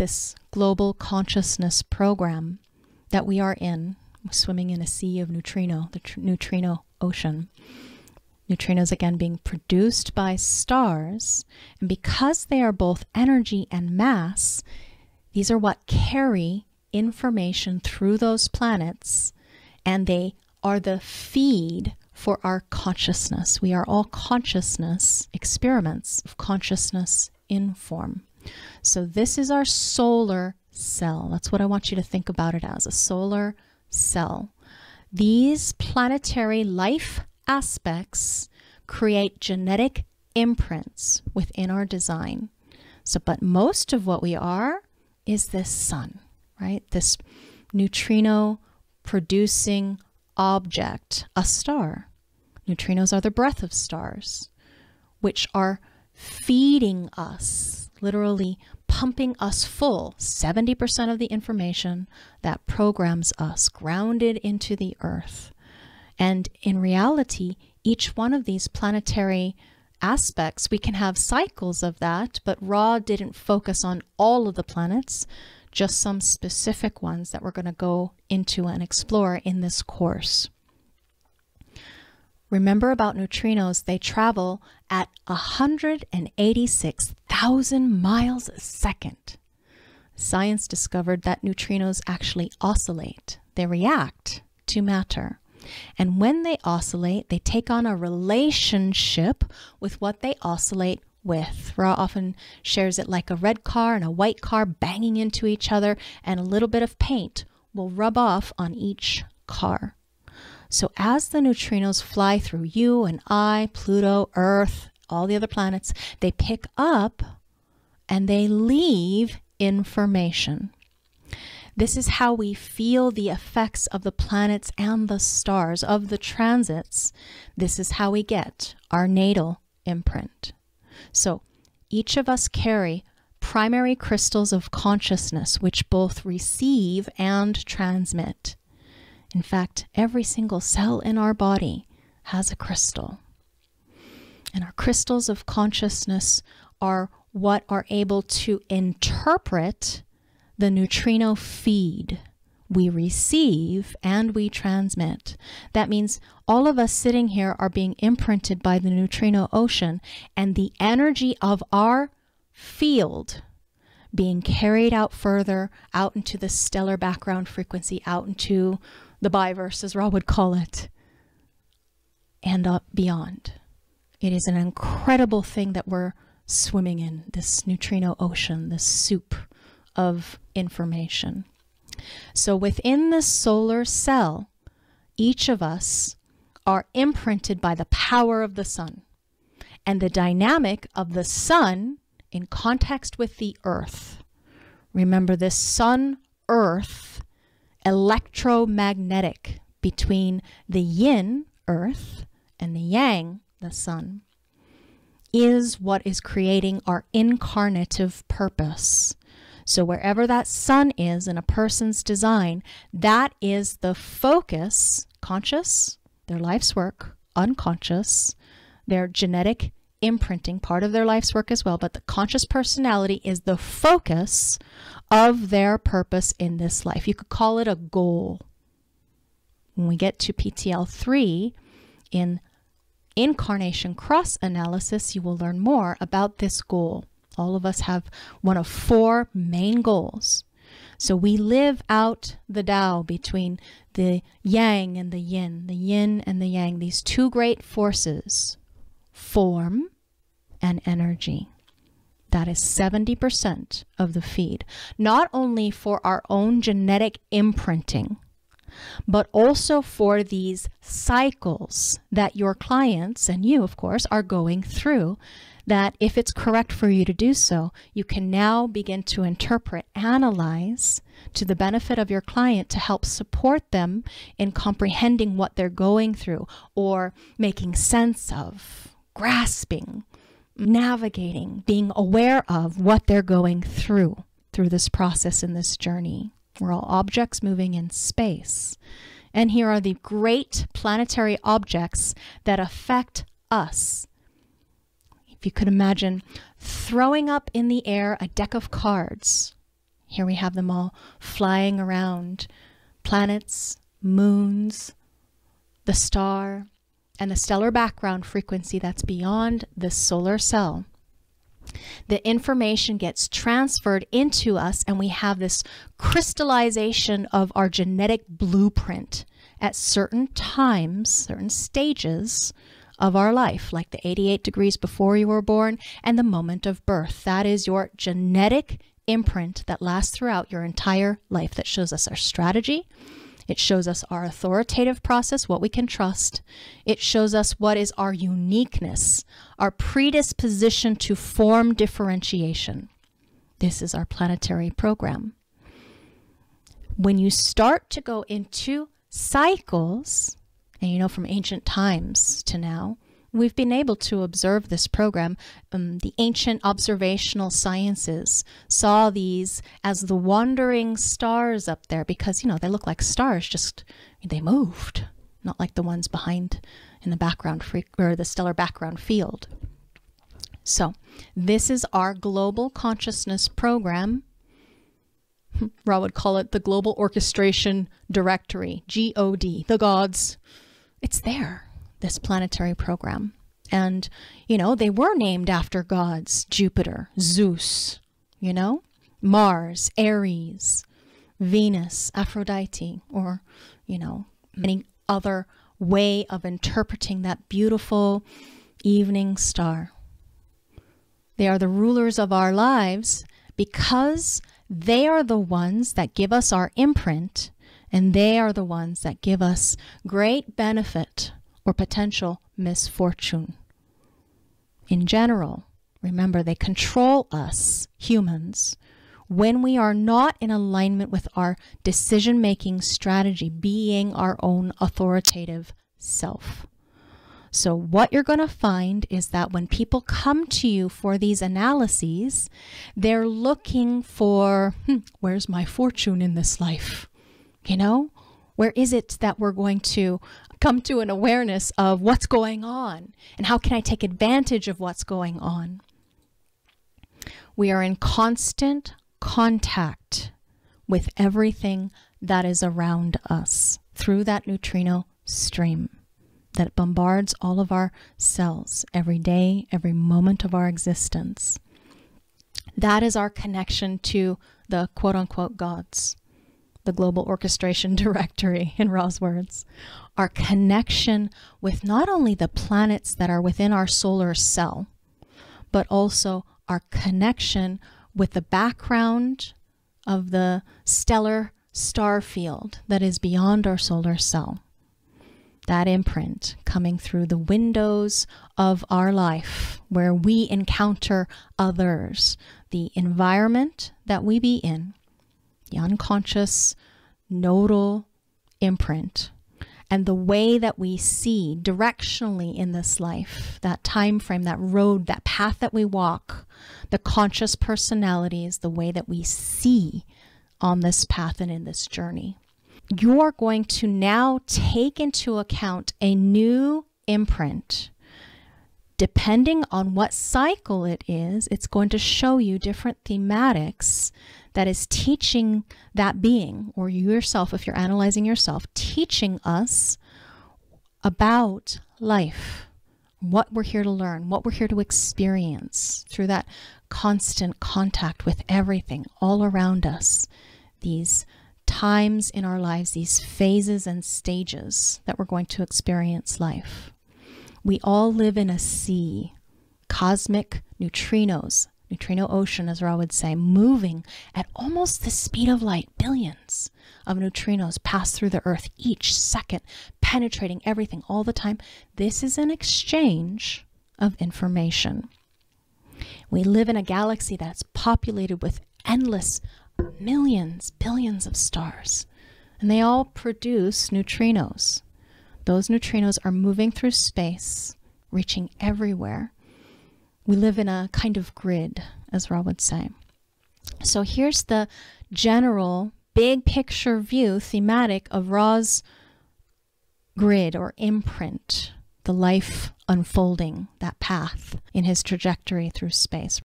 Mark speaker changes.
Speaker 1: this global consciousness program that we are in, swimming in a sea of neutrino, the neutrino ocean. Neutrinos, again, being produced by stars. And because they are both energy and mass, these are what carry information through those planets, and they are the feed for our consciousness. We are all consciousness experiments of consciousness in form. So, this is our solar cell. That's what I want you to think about it as a solar cell. These planetary life aspects create genetic imprints within our design. So, but most of what we are is this sun, right? This neutrino producing object, a star. Neutrinos are the breath of stars, which are feeding us, literally pumping us full 70% of the information that programs us, grounded into the earth. And in reality, each one of these planetary aspects, we can have cycles of that, but Ra didn't focus on all of the planets, just some specific ones that we're going to go into and explore in this course. Remember about neutrinos, they travel at 186,000 miles a second. Science discovered that neutrinos actually oscillate, they react to matter. And when they oscillate, they take on a relationship with what they oscillate with. Ra often shares it like a red car and a white car banging into each other, and a little bit of paint will rub off on each car. So as the neutrinos fly through you and I, Pluto, Earth, all the other planets, they pick up and they leave information. This is how we feel the effects of the planets and the stars, of the transits. This is how we get our natal imprint. So each of us carry primary crystals of consciousness, which both receive and transmit. In fact, every single cell in our body has a crystal. And our crystals of consciousness are what are able to interpret the neutrino feed we receive and we transmit. That means all of us sitting here are being imprinted by the neutrino ocean and the energy of our field being carried out further, out into the stellar background frequency, out into the biverse, as Ra would call it, and up beyond. It is an incredible thing that we're swimming in this neutrino ocean, this soup of information. So within the solar cell, each of us are imprinted by the power of the sun and the dynamic of the sun in context with the earth. Remember this sun earth electromagnetic between the yin earth and the yang the sun is what is creating our incarnative purpose. So wherever that sun is in a person's design, that is the focus, conscious, their life's work, unconscious, their genetic imprinting, part of their life's work as well, but the conscious personality is the focus of their purpose in this life. You could call it a goal. When we get to PTL 3 in incarnation cross analysis, you will learn more about this goal. All of us have one of four main goals. So we live out the Tao between the yang and the yin, the yin and the yang, these two great forces, form and energy. That is 70% of the feed, not only for our own genetic imprinting, but also for these cycles that your clients and you, of course, are going through that if it's correct for you to do so, you can now begin to interpret, analyze to the benefit of your client to help support them in comprehending what they're going through or making sense of, grasping, navigating, being aware of what they're going through through this process in this journey. We're all objects moving in space. And here are the great planetary objects that affect us if you could imagine throwing up in the air a deck of cards Here we have them all flying around planets, moons, the star, and the stellar background frequency that's beyond the solar cell. The information gets transferred into us, and we have this crystallization of our genetic blueprint at certain times, certain stages of our life, like the 88 degrees before you were born and the moment of birth. That is your genetic imprint that lasts throughout your entire life that shows us our strategy. It shows us our authoritative process, what we can trust. It shows us what is our uniqueness, our predisposition to form differentiation. This is our planetary program. When you start to go into cycles, and you know from ancient times to now, we've been able to observe this program. Um, the ancient observational sciences saw these as the wandering stars up there because, you know, they look like stars, just they moved, not like the ones behind in the background or the stellar background field. So, this is our global consciousness program. Ra would call it the Global Orchestration Directory, GOD, the gods. It's there this planetary program. And, you know, they were named after gods Jupiter, Zeus, you know, Mars, Ares, Venus, Aphrodite, or, you know, any other way of interpreting that beautiful evening star. They are the rulers of our lives because they are the ones that give us our imprint and they are the ones that give us great benefit or potential misfortune. In general, remember they control us, humans, when we are not in alignment with our decision making strategy, being our own authoritative self. So, what you're going to find is that when people come to you for these analyses, they're looking for hmm, where's my fortune in this life? You know, where is it that we're going to come to an awareness of what's going on and how can I take advantage of what's going on. We are in constant contact with everything that is around us through that neutrino stream that bombards all of our cells every day, every moment of our existence. That is our connection to the quote unquote gods the Global Orchestration Directory, in Ra's words, our connection with not only the planets that are within our solar cell, but also our connection with the background of the stellar star field that is beyond our solar cell. That imprint coming through the windows of our life where we encounter others, the environment that we be in, the unconscious nodal imprint. And the way that we see directionally in this life that time frame that road that path that we walk the conscious personality is the way that we see on this path and in this journey. You're going to now take into account a new imprint. Depending on what cycle it is, it's going to show you different thematics that is teaching that being, or you yourself, if you're analyzing yourself, teaching us about life, what we're here to learn, what we're here to experience through that constant contact with everything all around us, these times in our lives, these phases and stages that we're going to experience life. We all live in a sea, cosmic neutrinos, neutrino ocean, as Ra would say, moving at almost the speed of light. Billions of neutrinos pass through the Earth each second, penetrating everything all the time. This is an exchange of information. We live in a galaxy that's populated with endless millions, billions of stars, and they all produce neutrinos. Those neutrinos are moving through space, reaching everywhere. We live in a kind of grid, as Ra would say. So here's the general big picture view thematic of Ra's grid or imprint, the life unfolding, that path in his trajectory through space.